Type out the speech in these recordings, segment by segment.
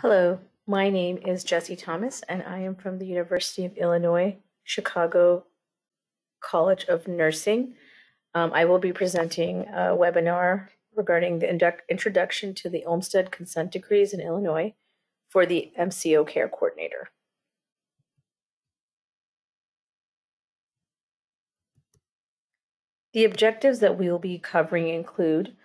Hello, my name is Jessie Thomas, and I am from the University of Illinois Chicago College of Nursing. Um, I will be presenting a webinar regarding the introduction to the Olmstead consent decrees in Illinois for the MCO care coordinator. The objectives that we will be covering include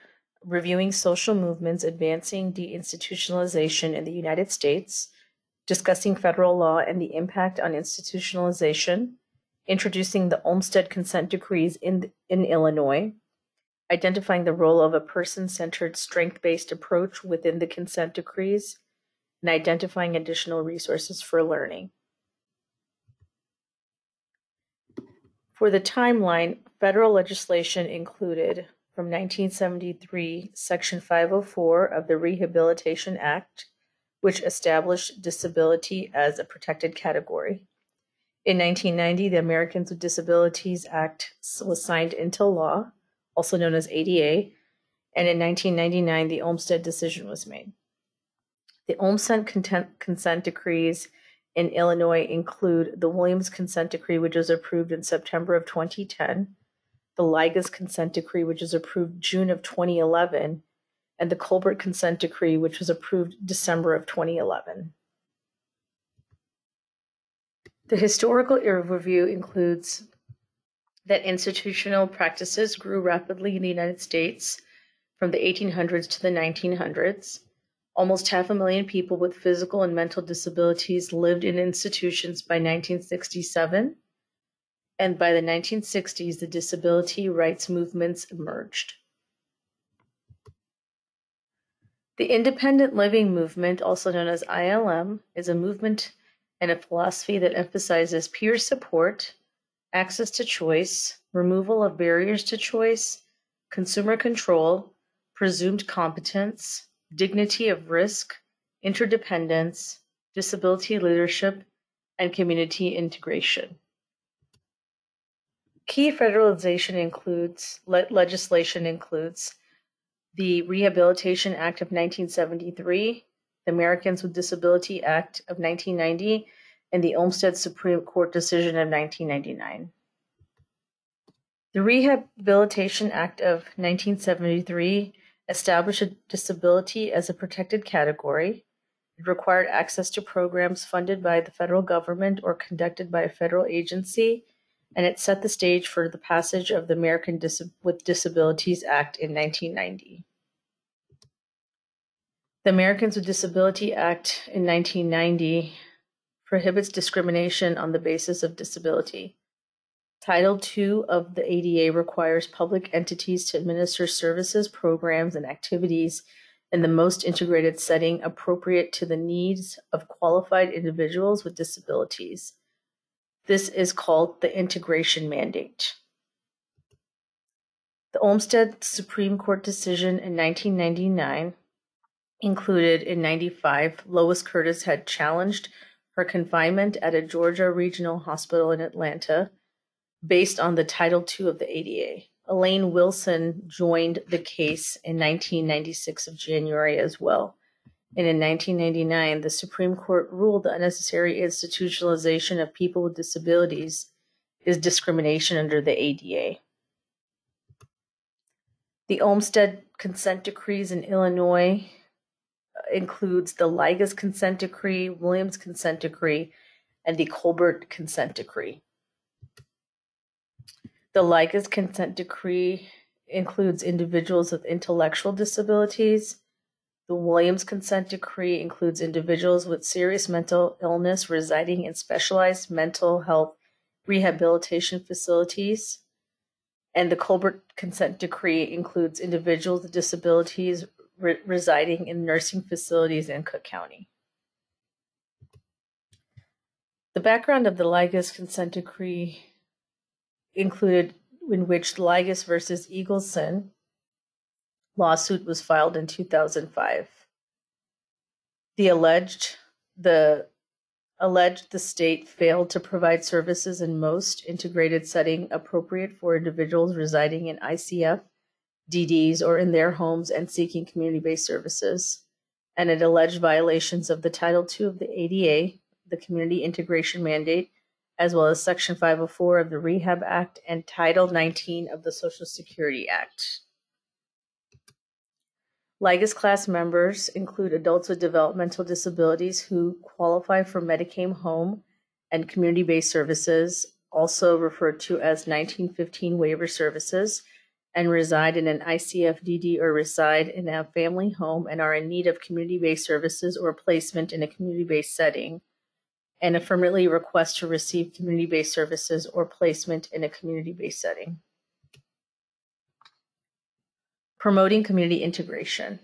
reviewing social movements advancing deinstitutionalization in the United States, discussing federal law and the impact on institutionalization, introducing the Olmstead consent decrees in, in Illinois, identifying the role of a person centered, strength based approach within the consent decrees, and identifying additional resources for learning. For the timeline, federal legislation included from 1973, Section 504 of the Rehabilitation Act, which established disability as a protected category. In 1990, the Americans with Disabilities Act was signed into law, also known as ADA, and in 1999, the Olmstead decision was made. The Olmstead content, consent decrees in Illinois include the Williams consent decree, which was approved in September of 2010, the Ligas consent decree, which was approved June of 2011, and the Colbert consent decree, which was approved December of 2011. The historical overview includes that institutional practices grew rapidly in the United States from the 1800s to the 1900s. Almost half a million people with physical and mental disabilities lived in institutions by 1967 and by the 1960s, the disability rights movements emerged. The independent living movement, also known as ILM, is a movement and a philosophy that emphasizes peer support, access to choice, removal of barriers to choice, consumer control, presumed competence, dignity of risk, interdependence, disability leadership, and community integration. Key federalization includes le- legislation includes the Rehabilitation Act of 1973, the Americans with Disability Act of 1990, and the Olmstead Supreme Court decision of 1999. The Rehabilitation Act of 1973 established disability as a protected category. It required access to programs funded by the federal government or conducted by a federal agency and it set the stage for the passage of the American Dis- with Disabilities Act in 1990. The Americans with Disability Act in 1990 prohibits discrimination on the basis of disability. Title II of the ADA requires public entities to administer services, programs, and activities in the most integrated setting appropriate to the needs of qualified individuals with disabilities this is called the integration mandate. The Olmstead Supreme Court decision in 1999 included in 95, Lois Curtis had challenged her confinement at a Georgia regional hospital in Atlanta based on the Title II of the ADA. Elaine Wilson joined the case in 1996 of January as well. And in 1999, the Supreme Court ruled the unnecessary institutionalization of people with disabilities is discrimination under the ADA. The Olmstead consent decrees in Illinois uh, includes the Ligas consent decree, Williams consent decree, and the Colbert consent decree. The Ligas consent decree includes individuals with intellectual disabilities, the Williams Consent Decree includes individuals with serious mental illness residing in specialized mental health rehabilitation facilities. And the Colbert Consent Decree includes individuals with disabilities re- residing in nursing facilities in Cook County. The background of the Ligas Consent Decree included in which Ligas versus Eagleson lawsuit was filed in 2005. The alleged the alleged the state failed to provide services in most integrated setting appropriate for individuals residing in ICF, DDs, or in their homes and seeking community-based services. and it alleged violations of the Title II of the ADA, the Community Integration Mandate, as well as Section 504 of the Rehab Act and Title 19 of the Social Security Act. Ligas class members include adults with developmental disabilities who qualify for Medicaid home and community based services, also referred to as 1915 waiver services, and reside in an ICFDD or reside in a family home and are in need of community based services or placement in a community based setting, and affirmatively request to receive community based services or placement in a community based setting. Promoting community integration.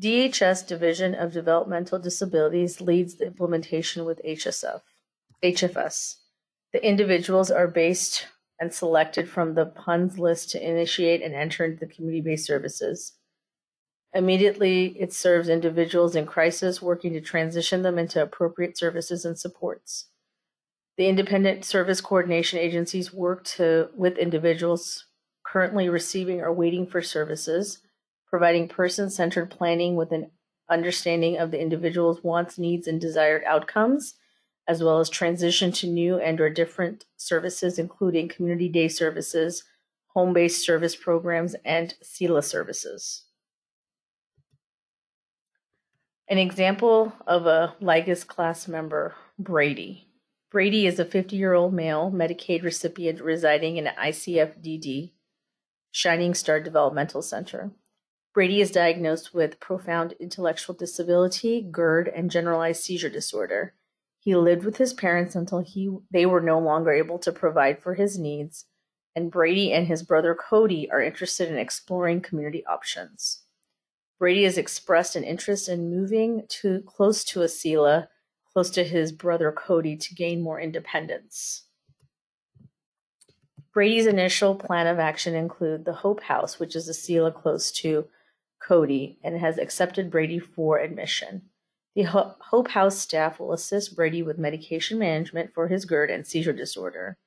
DHS Division of Developmental Disabilities leads the implementation with HSF, HFS. The individuals are based and selected from the PUNS list to initiate and enter into the community-based services. Immediately, it serves individuals in crisis, working to transition them into appropriate services and supports. The independent service coordination agencies work to with individuals currently receiving or waiting for services, providing person-centered planning with an understanding of the individual's wants, needs, and desired outcomes, as well as transition to new and or different services, including community day services, home-based service programs, and CILA services. An example of a Ligas class member, Brady. Brady is a 50 year old male Medicaid recipient residing in ICFDD, Shining Star Developmental Center. Brady is diagnosed with profound intellectual disability, GERD, and generalized seizure disorder. He lived with his parents until he they were no longer able to provide for his needs, and Brady and his brother Cody are interested in exploring community options. Brady has expressed an interest in moving to close to Asila, close to his brother Cody, to gain more independence. Brady's initial plan of action include the Hope House, which is a CILA close to Cody, and has accepted Brady for admission. The Hope House staff will assist Brady with medication management for his GERD and seizure disorder.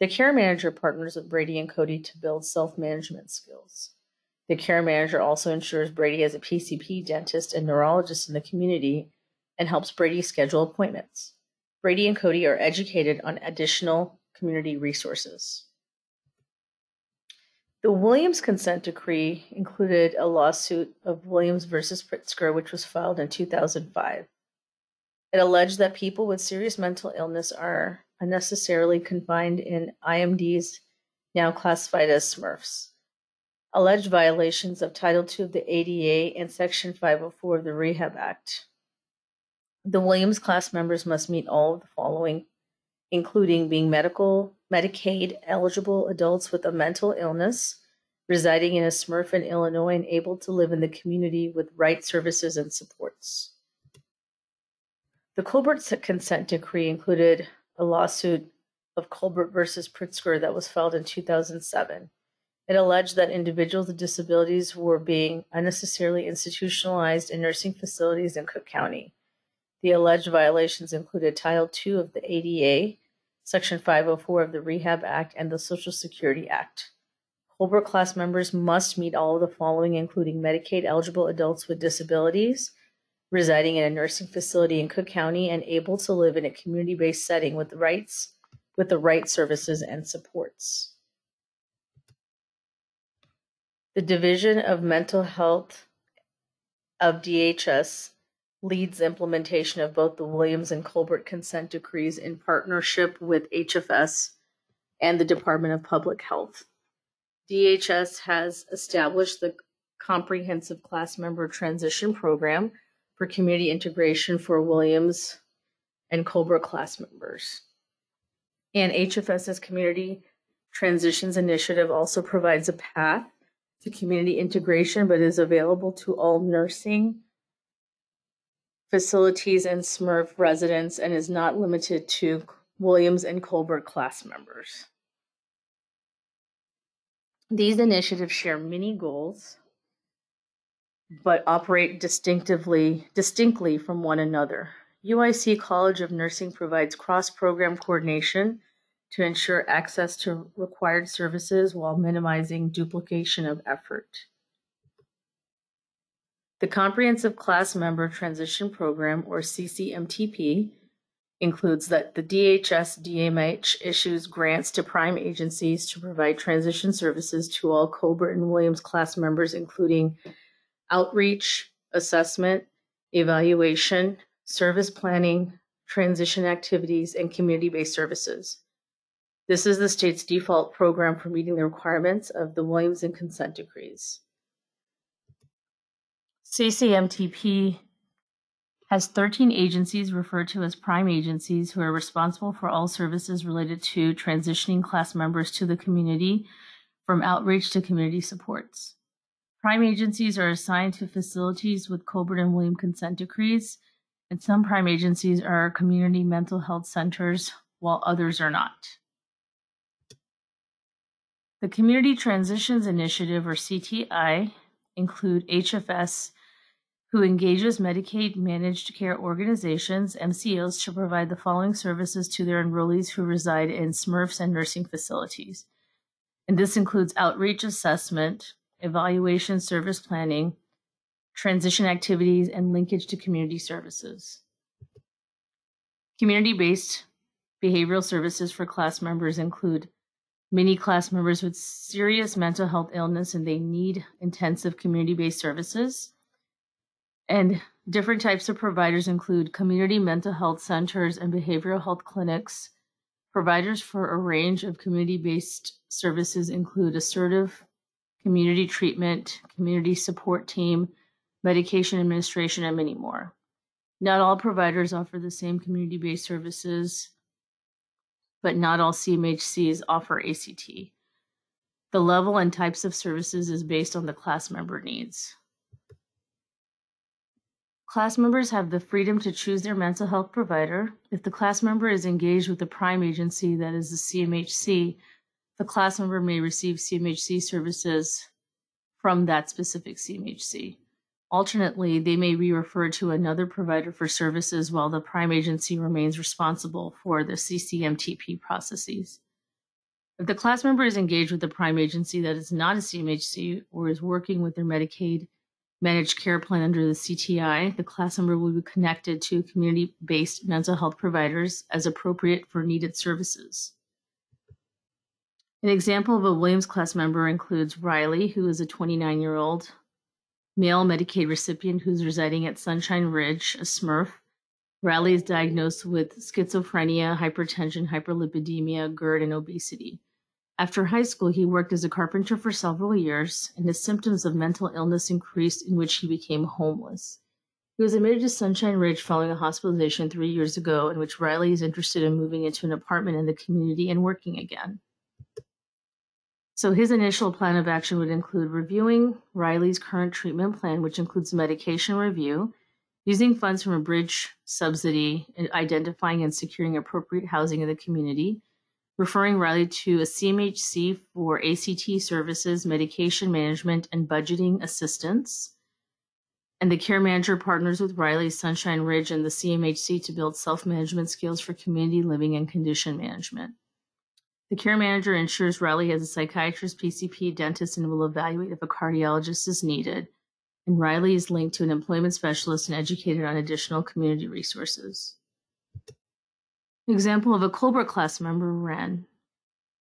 The care manager partners with Brady and Cody to build self management skills. The care manager also ensures Brady has a PCP, dentist, and neurologist in the community and helps Brady schedule appointments. Brady and Cody are educated on additional community resources. The Williams consent decree included a lawsuit of Williams versus Pritzker, which was filed in 2005. It alleged that people with serious mental illness are unnecessarily confined in IMDs now classified as SMRFs. Alleged violations of Title II of the ADA and Section 504 of the Rehab Act. The Williams class members must meet all of the following, including being medical Medicaid eligible adults with a mental illness residing in a SMRF in Illinois and able to live in the community with right services and supports. The Colbert consent decree included a lawsuit of Colbert versus Pritzker that was filed in 2007. It alleged that individuals with disabilities were being unnecessarily institutionalized in nursing facilities in Cook County. The alleged violations included Title II of the ADA, Section 504 of the Rehab Act, and the Social Security Act. Colbert class members must meet all of the following, including Medicaid eligible adults with disabilities, residing in a nursing facility in Cook County, and able to live in a community based setting with the rights with the right services and supports. The Division of Mental Health of DHS leads implementation of both the Williams and Colbert consent decrees in partnership with HFS and the Department of Public Health. DHS has established the Comprehensive Class Member Transition Program for community integration for Williams and Colbert class members. And HFS's Community Transitions Initiative also provides a path to community integration, but is available to all nursing facilities and SMRF residents and is not limited to Williams and Colbert class members. These initiatives share many goals, but operate distinctively distinctly from one another. UIC College of Nursing provides cross-program coordination to ensure access to required services while minimizing duplication of effort. The Comprehensive Class Member Transition Program, or CCMTP, includes that the DHS DMH issues grants to prime agencies to provide transition services to all Colbert and Williams class members, including outreach, assessment, evaluation, service planning, transition activities, and community based services. This is the state's default program for meeting the requirements of the Williams and consent decrees. CCMTP has 13 agencies referred to as prime agencies who are responsible for all services related to transitioning class members to the community from outreach to community supports. Prime agencies are assigned to facilities with Colbert and William consent decrees, and some prime agencies are community mental health centers, while others are not. The Community Transitions Initiative, or CTI, include HFS who engages Medicaid managed care organizations, MCOs, to provide the following services to their enrollees who reside in SMRFs and nursing facilities. And this includes outreach assessment, evaluation service planning, transition activities, and linkage to community services. Community based behavioral services for class members include many class members with serious mental health illness and they need intensive community based services and different types of providers include community mental health centers and behavioral health clinics. Providers for a range of community based services include assertive community treatment, community support team, medication administration, and many more. Not all providers offer the same community based services, but not all CMHCs offer ACT. The level and types of services is based on the class member needs. Class members have the freedom to choose their mental health provider. If the class member is engaged with the prime agency, that is the CMHC, the class member may receive CMHC services from that specific CMHC. Alternately, they may be referred to another provider for services while the prime agency remains responsible for the CCMTP processes. If the class member is engaged with the prime agency that is not a CMHC or is working with their Medicaid managed care plan under the CTI, the class member will be connected to community based mental health providers as appropriate for needed services. An example of a Williams class member includes Riley, who is a 29 year old male Medicaid recipient who's residing at Sunshine Ridge, a SMRF. Riley is diagnosed with schizophrenia, hypertension, hyperlipidemia, GERD, and obesity. After high school, he worked as a carpenter for several years, and his symptoms of mental illness increased, in which he became homeless. He was admitted to Sunshine Ridge following a hospitalization three years ago, in which Riley is interested in moving into an apartment in the community and working again. So, his initial plan of action would include reviewing Riley's current treatment plan, which includes medication review, using funds from a bridge subsidy, and identifying and securing appropriate housing in the community, referring Riley to a CMHC for ACT services, medication management, and budgeting assistance. And the care manager partners with Riley, Sunshine Ridge, and the CMHC to build self management skills for community living and condition management. The care manager ensures Riley has a psychiatrist, PCP, dentist, and will evaluate if a cardiologist is needed. And Riley is linked to an employment specialist and educated on additional community resources. Example of a Colbert class member, Wren.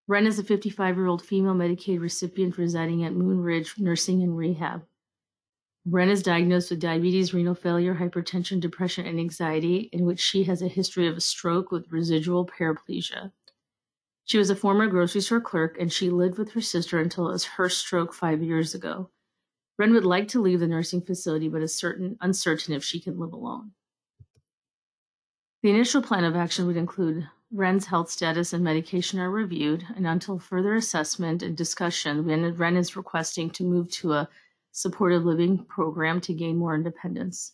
Wren is a 55 year old female Medicaid recipient residing at Moon Ridge Nursing and Rehab. Wren is diagnosed with diabetes, renal failure, hypertension, depression, and anxiety, in which she has a history of a stroke with residual paraplegia. She was a former grocery store clerk and she lived with her sister until it was her stroke five years ago. Wren would like to leave the nursing facility, but is certain uncertain if she can live alone. The initial plan of action would include Wren's health status and medication are reviewed, and until further assessment and discussion, Wren is requesting to move to a supportive living program to gain more independence.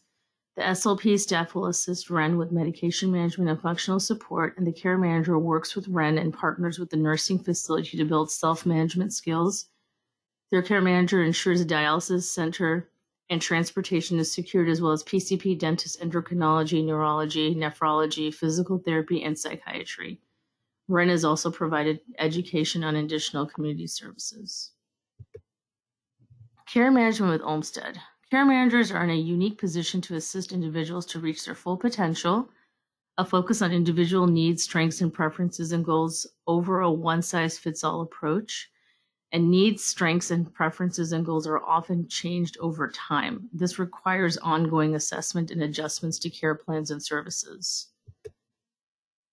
The SLP staff will assist Wren with medication management and functional support, and the care manager works with Wren and partners with the nursing facility to build self management skills. Their care manager ensures a dialysis center and transportation is secured as well as PCP, dentist, endocrinology, neurology, nephrology, physical therapy, and psychiatry. Wren has also provided education on additional community services. Care management with Olmstead. Care managers are in a unique position to assist individuals to reach their full potential. A focus on individual needs, strengths, and preferences and goals over a one size fits all approach. And needs, strengths, and preferences and goals are often changed over time. This requires ongoing assessment and adjustments to care plans and services.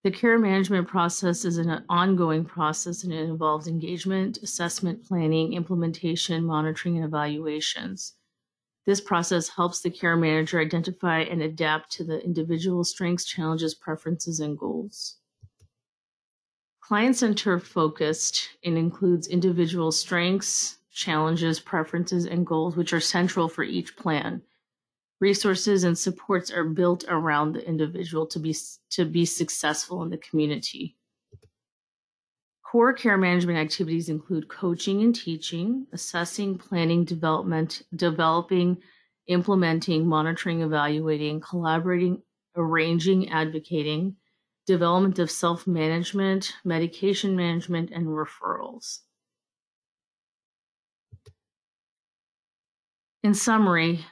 The care management process is an ongoing process and it involves engagement, assessment, planning, implementation, monitoring, and evaluations. This process helps the care manager identify and adapt to the individual strengths, challenges, preferences, and goals. Client center focused and includes individual strengths, challenges, preferences, and goals, which are central for each plan. Resources and supports are built around the individual to be, to be successful in the community. Core care management activities include coaching and teaching, assessing, planning, development, developing, implementing, monitoring, evaluating, collaborating, arranging, advocating, development of self management, medication management, and referrals. In summary,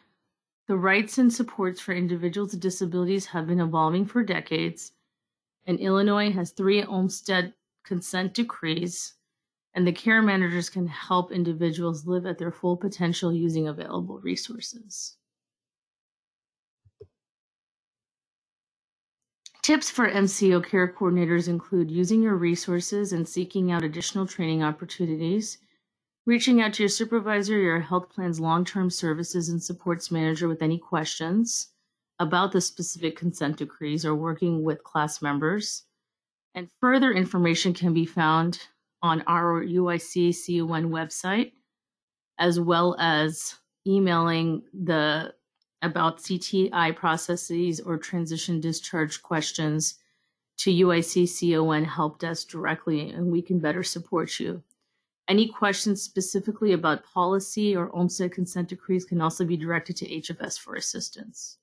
the rights and supports for individuals with disabilities have been evolving for decades, and Illinois has three Olmstead consent decrees, and the care managers can help individuals live at their full potential using available resources. Tips for MCO care coordinators include using your resources and seeking out additional training opportunities, reaching out to your supervisor, your health plan's long term services and supports manager with any questions about the specific consent decrees, or working with class members. And further information can be found on our UIC CUN website, as well as emailing the about CTI processes or transition discharge questions to UIC CUN help desk directly, and we can better support you. Any questions specifically about policy or Olmstead consent decrees can also be directed to HFS for assistance.